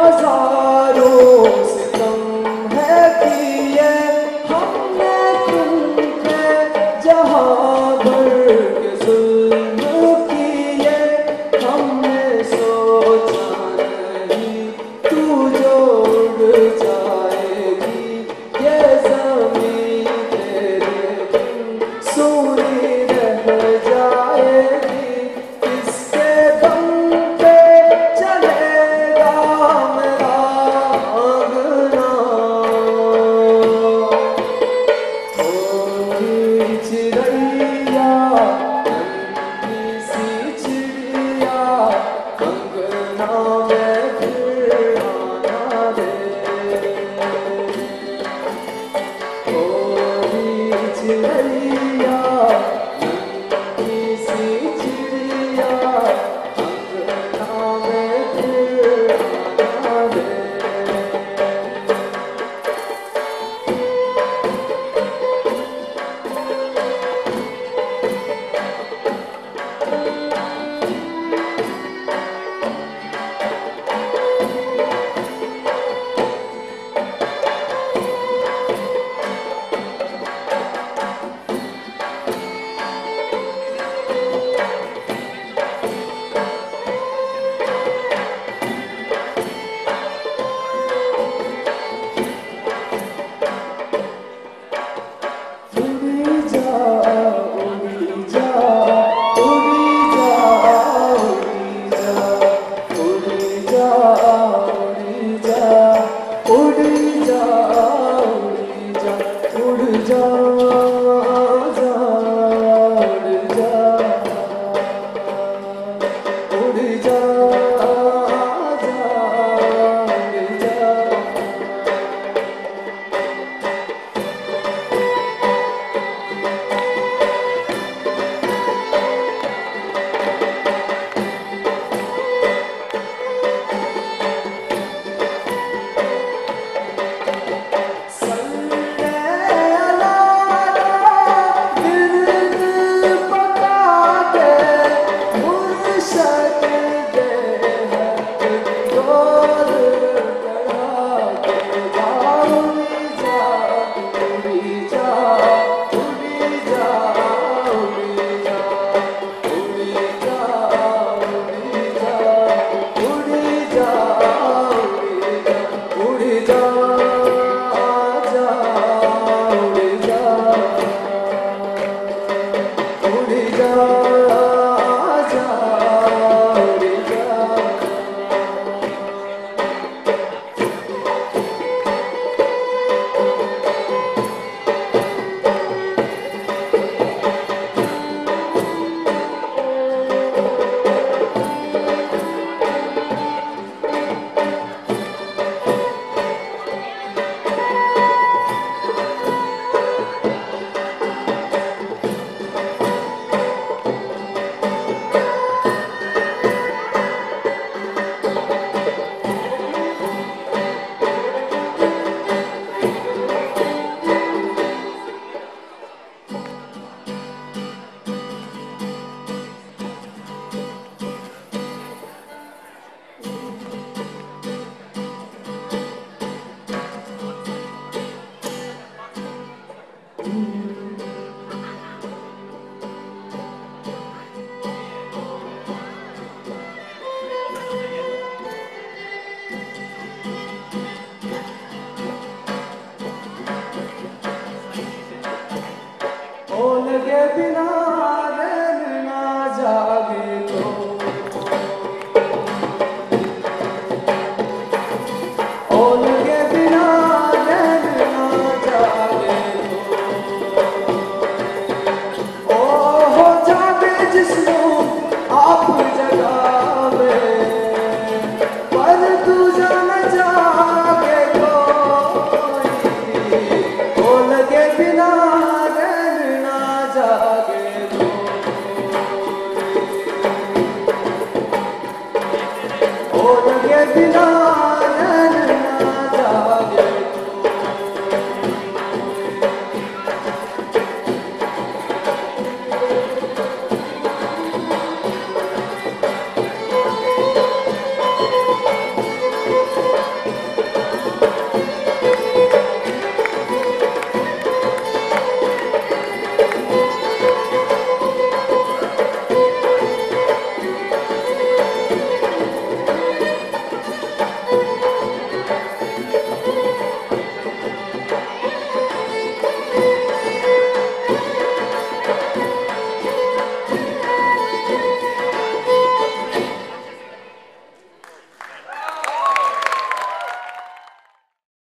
Hazar Hare Senhor. Senhor. हो लगे बिना Argentina.